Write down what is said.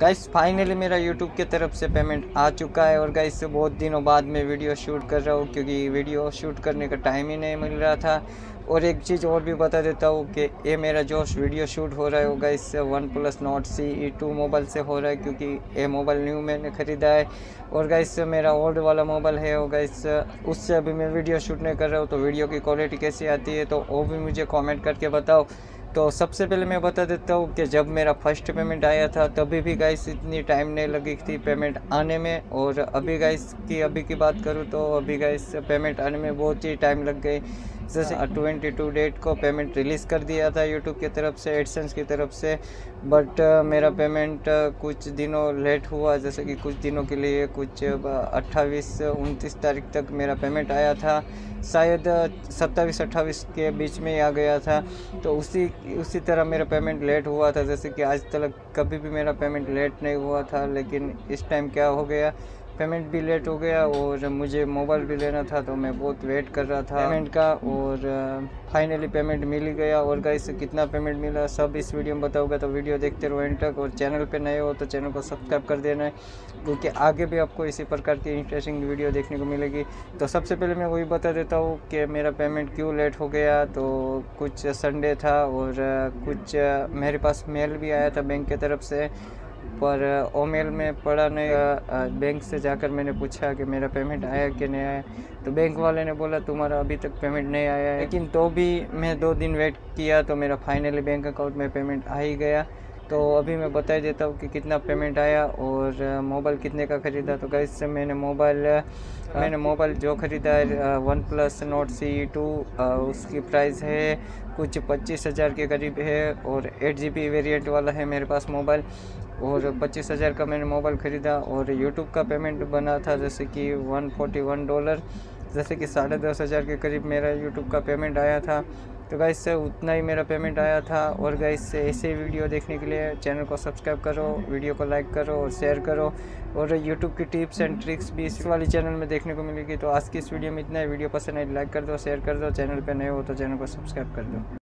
Guys finally मेरा YouTube की तरफ़ से पेमेंट आ चुका है और गाइस बहुत दिनों बाद मैं वीडियो शूट कर रहा हूँ क्योंकि वीडियो शूट करने का टाइम ही नहीं मिल रहा था। और एक चीज़ और भी बता देता हूँ कि ये मेरा जो वीडियो शूट हो रहा है वो guys OnePlus Nord C E two mobile से हो रहा है क्योंकि ये मोबाइल न्यू मैंने ख़रीदा है। और गाइस मेरा ओल्ड वाला मोबाइल है वो गाइस उससे अभी मैं वीडियो शूट नहीं कर रहा हूँ तो वीडियो की क्वालिटी कैसी आती है तो वो भी मुझे कॉमेंट करके बताओ। तो सबसे पहले मैं बता देता हूँ कि जब मेरा फ़र्स्ट पेमेंट आया था, तभी भी गाइस इतनी टाइम नहीं लगी थी पेमेंट आने में। और अभी गाइस की अभी की बात करूँ तो अभी गाइस पेमेंट आने में बहुत ही टाइम लग गई। जैसे ट्वेंटी टू डेट को पेमेंट रिलीज़ कर दिया था यूट्यूब की तरफ़ से एडसेंस की तरफ़ से। बट मेरा पेमेंट कुछ दिनों लेट हुआ जैसे कि कुछ दिनों के लिए कुछ अट्ठाईस उनतीस तारीख तक मेरा पेमेंट आया था। शायद सत्ताईस अट्ठाईस के बीच में ही आ गया था। तो उसी उसी तरह मेरा पेमेंट लेट हुआ था जैसे कि आज तक कभी भी मेरा पेमेंट लेट नहीं हुआ था लेकिन इस टाइम क्या हो गया? पेमेंट भी लेट हो गया और मुझे मोबाइल भी लेना था तो मैं बहुत वेट कर रहा था पेमेंट का और फाइनली पेमेंट मिल ही गया और गाइस कितना पेमेंट मिला सब इस वीडियो में बताऊँगा। तो वीडियो देखते रहो एंड तक और चैनल पे नए हो तो चैनल को सब्सक्राइब कर देना है, क्योंकि आगे भी आपको इसी प्रकार की इंटरेस्टिंग वीडियो देखने को मिलेगी। तो सबसे पहले मैं वही बता देता हूँ कि मेरा पेमेंट क्यों लेट हो गया तो कुछ संडे था और कुछ मेरे पास मेल भी आया था बैंक की तरफ़ से पर ओमेल में पड़ा नहीं बैंक से जाकर मैंने पूछा कि मेरा पेमेंट आया कि नहीं आया। तो बैंक वाले ने बोला, तुम्हारा अभी तक पेमेंट नहीं आया है। लेकिन तो भी मैं दो दिन वेट किया तो मेरा फाइनली बैंक अकाउंट में पेमेंट आ ही गया। तो अभी मैं बता देता हूँ कि कितना पेमेंट आया और मोबाइल कितने का ख़रीदा। तो गैस से मैंने मोबाइल मैंने मोबाइल जो ख़रीदा है one plus note C two उसकी प्राइस है कुछ पच्चीस हज़ार के करीब है और एट जी बी वेरियंट वाला है मेरे पास मोबाइल और पच्चीस हज़ार का मैंने मोबाइल ख़रीदा और यूट्यूब का पेमेंट बना था जैसे कि वन फोर्टी वन डॉलर, जैसे कि साढ़े दस हज़ार के करीब मेरा यूट्यूब का पेमेंट आया था। तो गाइस से उतना ही मेरा पेमेंट आया था और गाइस से ऐसे वीडियो देखने के लिए चैनल को सब्सक्राइब करो वीडियो को लाइक करो और शेयर करो और यूट्यूब की टिप्स एंड ट्रिक्स भी इस वाले चैनल में देखने को मिलेगी। तो आज की इस वीडियो में इतना ही। वीडियो पसंद आई लाइक कर दो शेयर कर दो। चैनल पर नए हो तो चैनल को सब्सक्राइब कर दो।